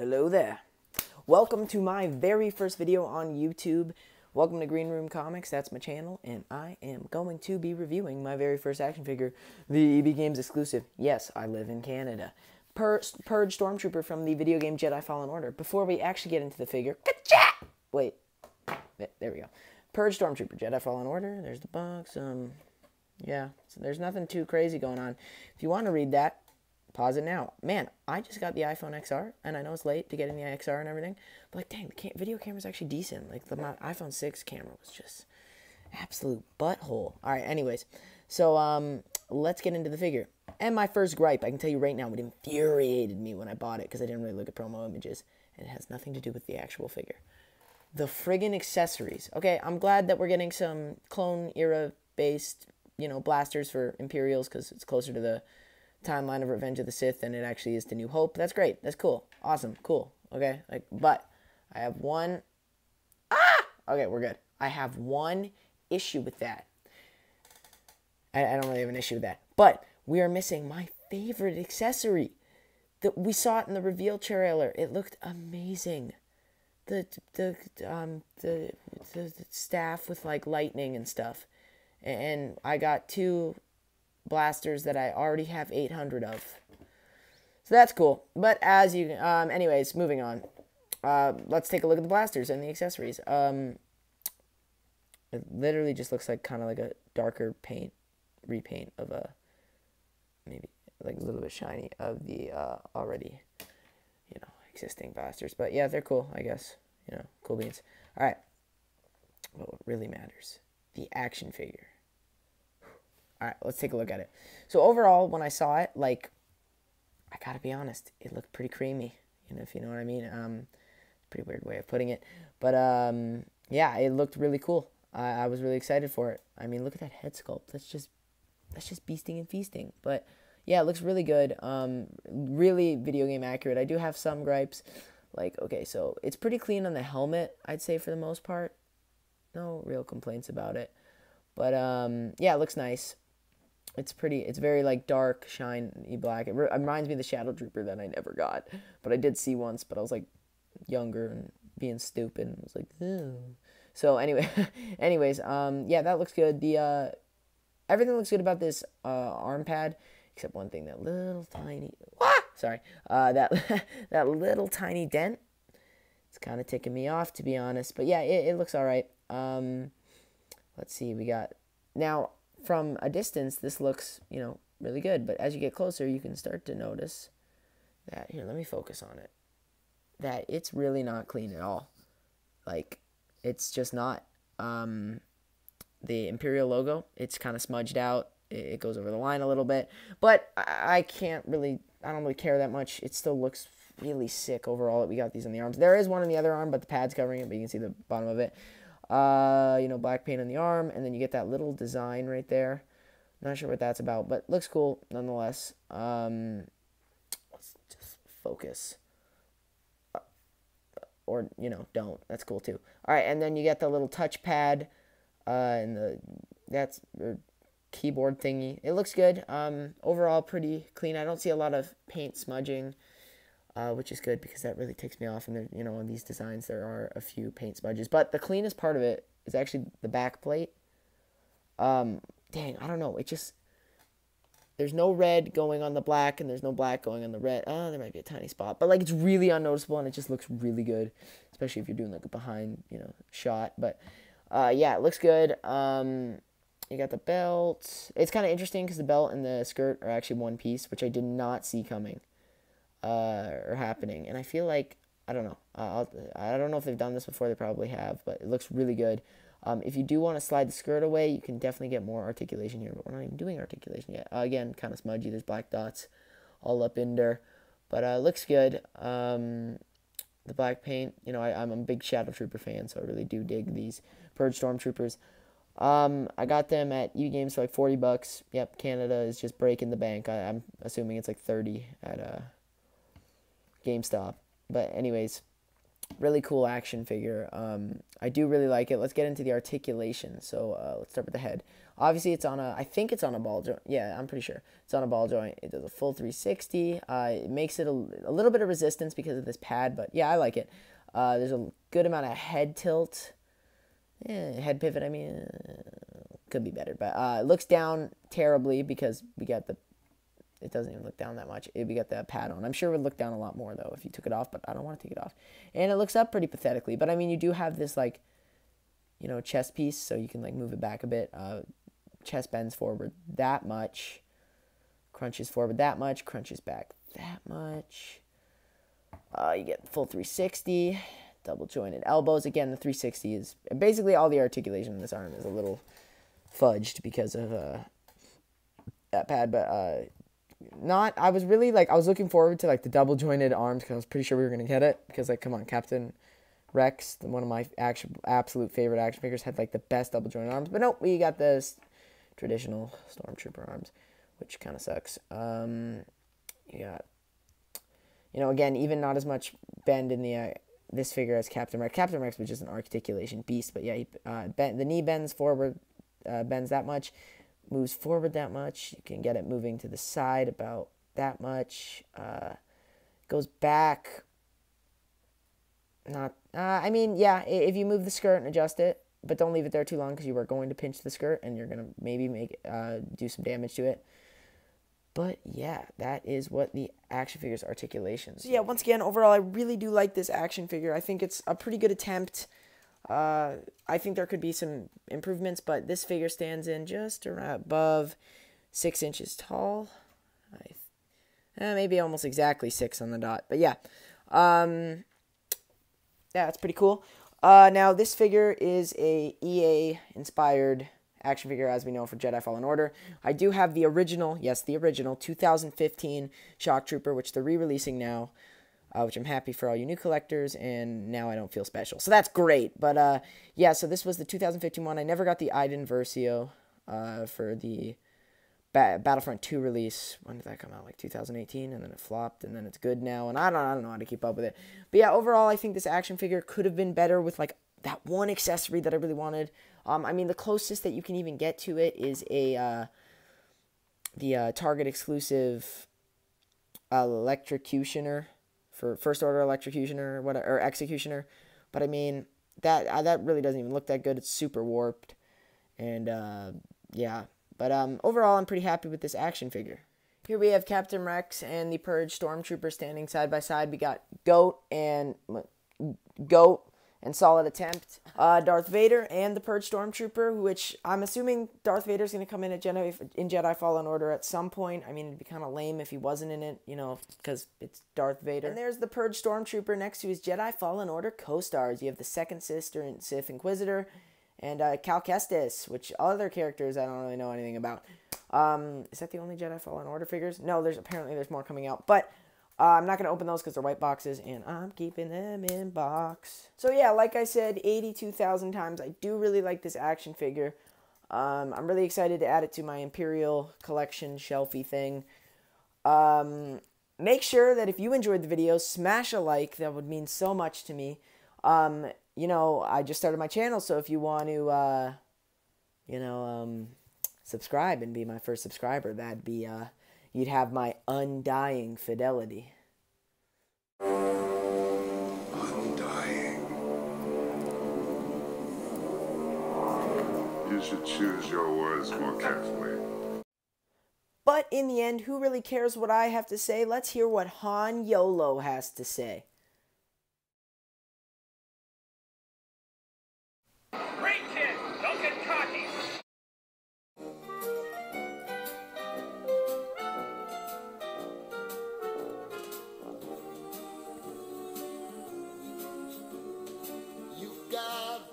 Hello there. Welcome to my very first video on YouTube. Welcome to Green Room Comics, that's my channel, and I am going to be reviewing my very first action figure, the EB Games exclusive. Yes, I live in Canada. Pur Purge Stormtrooper from the video game Jedi Fallen Order. Before we actually get into the figure, wait, there we go. Purge Stormtrooper, Jedi Fallen Order, there's the box, um, yeah, so there's nothing too crazy going on. If you want to read that, pause it now. Man, I just got the iPhone XR, and I know it's late to get in the XR and everything, but like, dang, the cam- video camera's actually decent. Like, the my iPhone 6 camera was just absolute butthole. All right, anyways, so um, let's get into the figure. And my first gripe, I can tell you right now, it infuriated me when I bought it because I didn't really look at promo images, and it has nothing to do with the actual figure. The friggin' accessories. Okay, I'm glad that we're getting some clone era based, you know, blasters for Imperials because it's closer to the timeline of Revenge of the Sith than it actually is to New Hope. That's great. That's cool. Awesome. Cool. Okay. Like, but I have one. Ah. Okay, we're good. I have one issue with that. I, I don't really have an issue with that, but we are missing my favorite accessory. That we saw it in the reveal trailer. It looked amazing. The the um the, the, the staff with like lightning and stuff, and I got two blasters that I already have 800 of. So that's cool. But as you, um, anyways, moving on. Uh, let's take a look at the blasters and the accessories. Um, it literally just looks like kind of like a darker paint, repaint of a, maybe like a little bit shiny of the uh, already, you know, existing blasters. But yeah, they're cool, I guess. You know, cool beans. All right. Well what really matters the action figure. All right, let's take a look at it. So overall, when I saw it, like, I gotta be honest, it looked pretty creamy. You know, if you know what I mean. Um, pretty weird way of putting it, but um, yeah, it looked really cool. I, I was really excited for it. I mean, look at that head sculpt. That's just, that's just beasting and feasting. But yeah, it looks really good. Um, really video game accurate. I do have some gripes. Like, okay, so it's pretty clean on the helmet, I'd say for the most part. No real complaints about it. But um, yeah, it looks nice it's pretty it's very like dark shiny black it, re- it, reminds me of the shadow trooper that i never got but i did see once but i was like younger and being stupid and was like Ew. so anyway anyways um yeah that looks good the uh everything looks good about this uh arm pad except one thing that little tiny ah! sorry uh that that little tiny dent it's kind of ticking me off to be honest but yeah it, it looks all right um let's see we got now from a distance, this looks, you know, really good. But as you get closer, you can start to notice that, here, let me focus on it, that it's really not clean at all. Like, it's just not. Um, the Imperial logo, it's kind of smudged out. It goes over the line a little bit. But I can't really, I don't really care that much. It still looks really sick overall that we got these on the arms. There is one on the other arm, but the pad's covering it, but you can see the bottom of it. Uh, you know, black paint on the arm, and then you get that little design right there. Not sure what that's about, but looks cool nonetheless. Um, let's just focus. Uh, or, you know, don't. That's cool too. All right, and then you get the little touchpad uh, and the that's keyboard thingy. It looks good. Um, overall, pretty clean. I don't see a lot of paint smudging uh, which is good because that really takes me off. And there, you know, on these designs, there are a few paint smudges, but the cleanest part of it is actually the back plate. Um, dang, I don't know. It just there's no red going on the black, and there's no black going on the red. Oh, there might be a tiny spot, but like it's really unnoticeable, and it just looks really good, especially if you're doing like a behind, you know, shot. But uh, yeah, it looks good. Um, you got the belt. It's kind of interesting because the belt and the skirt are actually one piece, which I did not see coming uh, are happening. And I feel like I don't know. Uh, I don't know if they've done this before. They probably have, but it looks really good. Um, if you do want to slide the skirt away, you can definitely get more articulation here. But we're not even doing articulation yet. Uh, again, kind of smudgy. There's black dots all up in there, but uh, looks good. Um, the black paint, you know, I, I'm a big Shadow Trooper fan, so I really do dig these Purge Stormtroopers. Um, I got them at EB Games for like 40 bucks. Yep, Canada is just breaking the bank. I, am assuming it's like 30 at uh, GameStop. But anyways, really cool action figure. Um, I do really like it. Let's get into the articulation. So uh, let's start with the head. Obviously, it's on a. I think it's on a ball joint. Yeah, I'm pretty sure it's on a ball joint. It does a full 360. Uh, it makes it a, a little bit of resistance because of this pad, but yeah, I like it. Uh, there's a good amount of head tilt. Yeah, head pivot. I mean, uh, could be better, but uh, it looks down terribly because we got the. It doesn't even look down that much. we got that pad on. I'm sure it would look down a lot more though if you took it off, but I don't want to take it off. And it looks up pretty pathetically. But I mean, you do have this like, you know, chest piece, so you can like move it back a bit. Uh, chest bends forward that much, crunches forward that much, crunches back that much. Uh, you get full 360, double jointed elbows. Again, the 360 is basically all the articulation in this arm is a little fudged because of uh, that pad, but uh, not. I was really like I was looking forward to like the double jointed arms because I was pretty sure we were gonna get it because like come on, Captain Rex, one of my action absolute favorite action figures, had like the best double jointed arms, but nope, we got this traditional stormtrooper arms, which kind of sucks. Um, you got, you know, again, even not as much bend in the uh, this figure as Captain Rex. Captain Rex was just an articulation beast, but yeah, he, uh, the knee bends forward, uh, bends that much, moves forward that much. You can get it moving to the side about that much. Uh, goes back. Not, uh, I mean, yeah, if you move the skirt and adjust it, but don't leave it there too long because you are going to pinch the skirt and you're going to maybe make uh, do some damage to it. But yeah, that is what the action figure's articulations. Yeah, once again, overall, I really do like this action figure. I think it's a pretty good attempt. Uh, I think there could be some improvements, but this figure stands in just above six inches tall. I, eh, maybe almost exactly six on the dot. But yeah, um, yeah, it's pretty cool. Uh, now, this figure is a EA inspired action figure, as we know, for Jedi Fallen Order. I do have the original, yes, the original 2015 Shock Trooper, which they're re releasing now, uh, which I'm happy for all you new collectors, and now I don't feel special. So that's great. But uh, yeah, so this was the 2015 one. I never got the Iden Versio uh, for the ba- Battlefront 2 release. When did that come out? Like 2018, and then it flopped, and then it's good now. And I don't, I don't know how to keep up with it. But yeah, overall, I think this action figure could have been better with like that one accessory that I really wanted. Um, I mean, the closest that you can even get to it is a uh, the uh, Target exclusive uh, electrocutioner for first order electrocutioner or what or executioner. But I mean that uh, that really doesn't even look that good. It's super warped, and uh, yeah, but um, overall, I'm pretty happy with this action figure. Here we have Captain Rex and the Purge Stormtrooper standing side by side. We got Goat and Goat and Solid Attempt, uh, Darth Vader and the Purge Stormtrooper, which I'm assuming Darth Vader's going to come in at Jedi in Jedi Fallen Order at some point. I mean, it'd be kind of lame if he wasn't in it, you know, because it's Darth Vader. And there's the Purge Stormtrooper next to his Jedi Fallen Order co-stars. You have the Second Sister and Sith Inquisitor and uh, Cal Kestis, which other characters I don't really know anything about. Um, is that the only Jedi Fallen Order figures? No, there's apparently there's more coming out, but uh, I'm not gonna open those because they're white boxes, and I'm keeping them in box. So yeah, like I said, 82,000 times. I do really like this action figure. Um, I'm really excited to add it to my Imperial collection shelfie thing. Um, make sure that if you enjoyed the video, smash a like. That would mean so much to me. Um, you know, I just started my channel, so if you want to, uh, you know, um, subscribe and be my first subscriber, that'd be, uh, you'd have my undying fidelity. Undying. You should choose your words more carefully. But in the end, who really cares what I have to say? Let's hear what Han Yolo has to say. love.